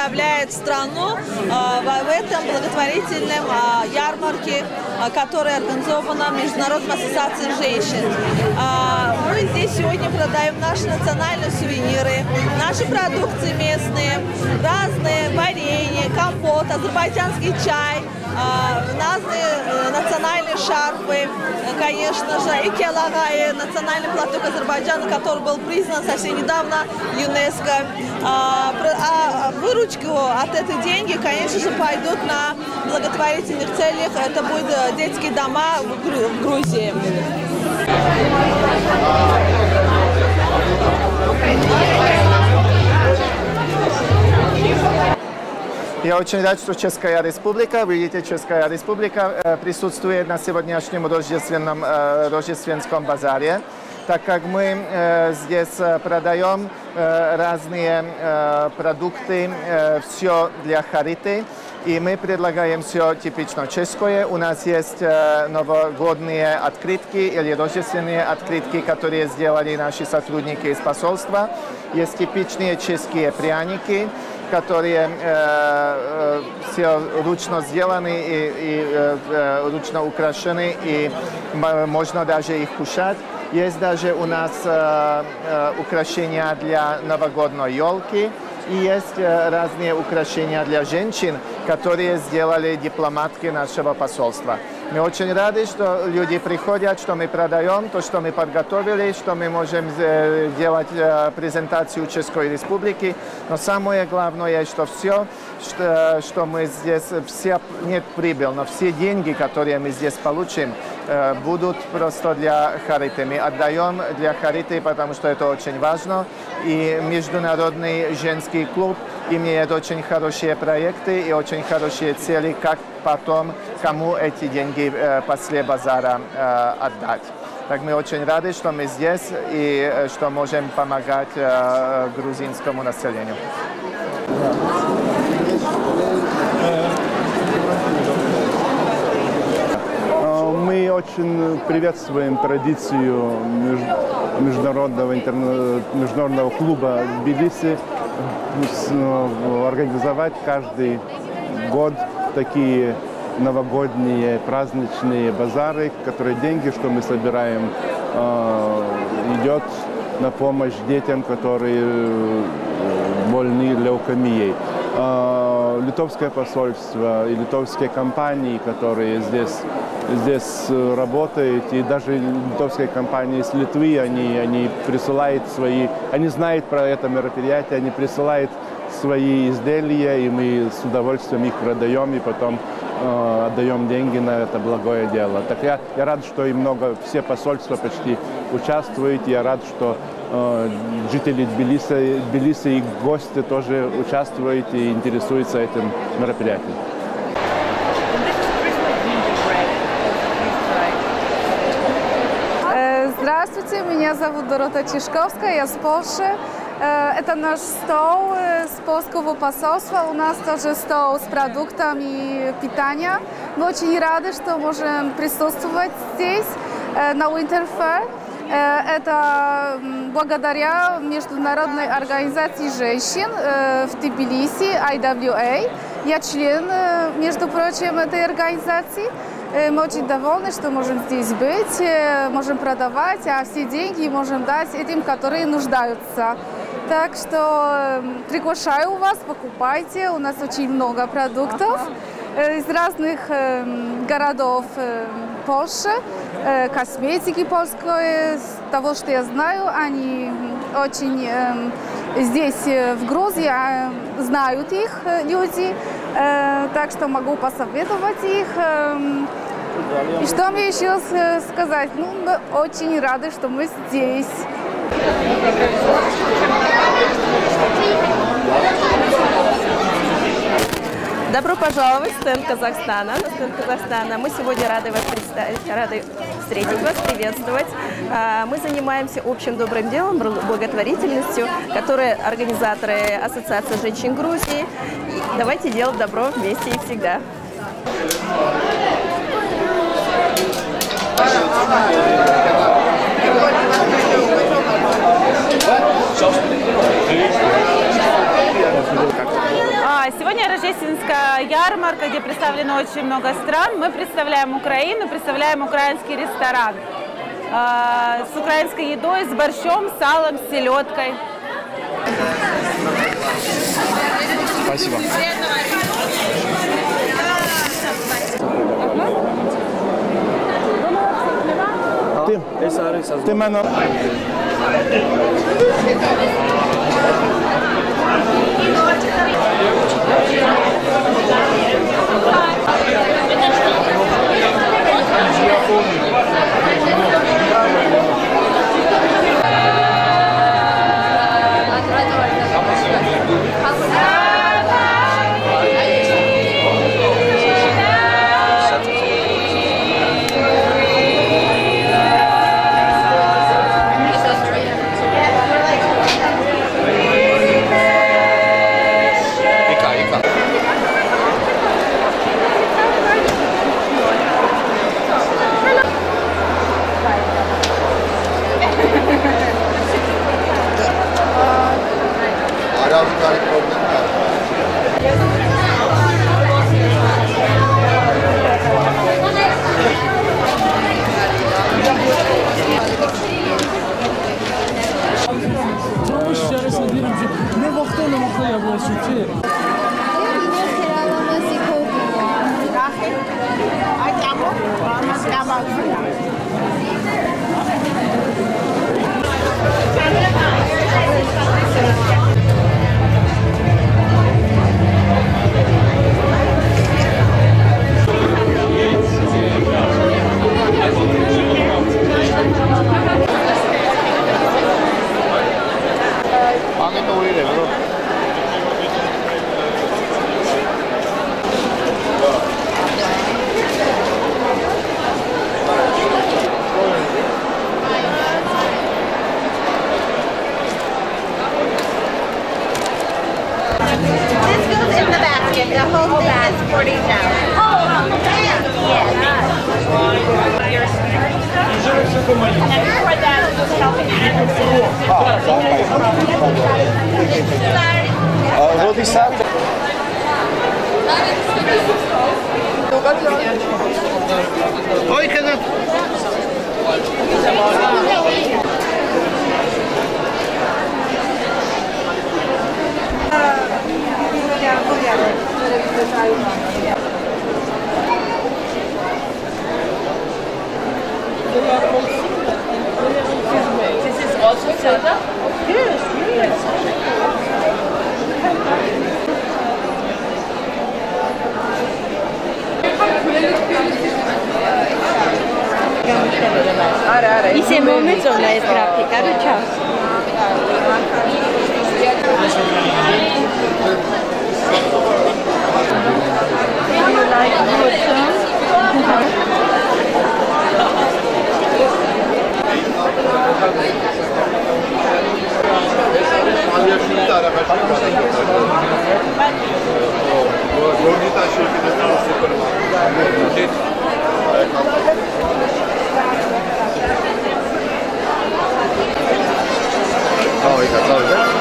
представлять страну в этом благотворительном ярмарке, которая организована Международной ассоциацией женщин. Мы здесь сегодня продаем наши национальные сувениры, наши продукции местные, разные варенье, компот, азербайджанский чай, разные э, национальные шарфы, конечно же, и келагай, национальный платок Азербайджана, который был признан совсем недавно ЮНЕСКО. А, а выручку от этой деньги, конечно же, пойдут на благотворительных целях. Это будут э, детские дома в Грузии. Я очень рад, что Чешская Республика, вы видите, Чешская Республика э, присутствует на сегодняшнем рождественном, э, рождественском базаре, так как мы э, здесь продаем разные продукты, все для хариты, и мы предлагаем все типично чешское. У нас есть новогодние открытки или рождественные открытки, которые сделали наши сотрудники из посольства. Есть типичные чешские пряники, которые э, э, все ручно сделаны и, и э, э, ручно украшены, и можно даже их кушать. Есть даже у нас э, э, украшения для новогодной елки. И есть э, разные украшения для женщин, которые сделали дипломатки нашего посольства. Мы очень рады, что люди приходят, что мы продаем, то, что мы подготовили, что мы можем э, делать э, презентацию Чешской Республики. Но самое главное, что все, что, мы здесь, все, нет прибыль, но все деньги, которые мы здесь получим, будут просто для Хариты. Мы отдаем для Хариты, потому что это очень важно. И Международный женский клуб имеет очень хорошие проекты и очень хорошие цели, как потом кому эти деньги э, после базара э, отдать. Так мы очень рады, что мы здесь и э, что можем помогать грузинскому населению. Мы очень приветствуем традицию международного, международного клуба в Тбилиси организовать каждый год такие новогодние праздничные базары, которые деньги, что мы собираем, э, идет на помощь детям, которые э, больны леукемией. Э, литовское посольство и литовские компании, которые здесь, здесь работают, и даже литовские компании из Литвы, они, они присылают свои, они знают про это мероприятие, они присылают свои изделия, и мы с удовольствием их продаем, и потом э, отдаем деньги на это благое дело. Так я, я рад, что и много, все посольства почти участвуют, я рад, что э, жители Тбилиси, Тбилиси и гости тоже участвуют и интересуются этим мероприятием. Э, здравствуйте, меня зовут Дорота Чешковская, я с Польши. Э, это наш стол э, с польского посольства. У нас тоже стол с продуктами питания. Мы очень рады, что можем присутствовать здесь, э, на Winter Fair. Это благодаря Международной организации женщин в Тбилиси, IWA. Я член, между прочим, этой организации. Мы очень довольны, что можем здесь быть, можем продавать, а все деньги можем дать этим, которые нуждаются. Так что приглашаю вас, покупайте. У нас очень много продуктов ага. Из разных э, городов э, Польши. Э, косметики польской, того, что я знаю, они очень э, здесь, э, в Грузии, э, знают их э, люди. Э, так что могу посоветовать их. Э, и что мне еще сказать? Ну, мы очень рады, что мы здесь. Добро пожаловать в стенд Казахстана. На стенд Казахстана мы сегодня рады вас представить, рады встретить вас, приветствовать. А, мы занимаемся общим добрым делом, благотворительностью, которые организаторы Ассоциации женщин Грузии. И давайте делать добро вместе и всегда. А, сегодня рождественская ярмарка, где представлено очень много стран. Мы представляем Украину, представляем украинский ресторан э, с украинской едой, с борщом, салом, с селедкой. Спасибо. Ти, ти мене California. This goes in the basket. The whole thing is 40 dollars. Oh, yeah. Yes. Your will then before that, you. Will Grazie. Oh, you got loaded.